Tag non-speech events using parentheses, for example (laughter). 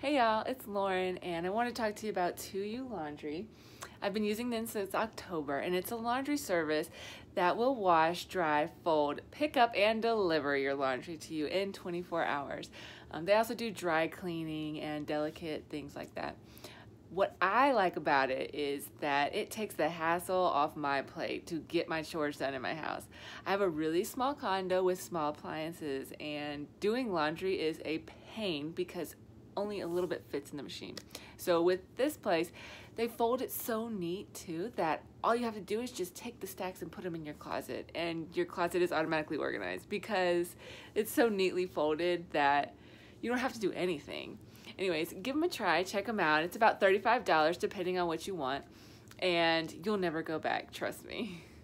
Hey y'all, it's Lauren and I want to talk to you about 2U Laundry. I've been using them since October and it's a laundry service that will wash, dry, fold, pick up, and deliver your laundry to you in 24 hours. Um, they also do dry cleaning and delicate things like that. What I like about it is that it takes the hassle off my plate to get my chores done in my house. I have a really small condo with small appliances and doing laundry is a pain because only a little bit fits in the machine. So with this place, they fold it so neat too that all you have to do is just take the stacks and put them in your closet and your closet is automatically organized because it's so neatly folded that you don't have to do anything. Anyways, give them a try, check them out. It's about $35 depending on what you want and you'll never go back, trust me. (laughs)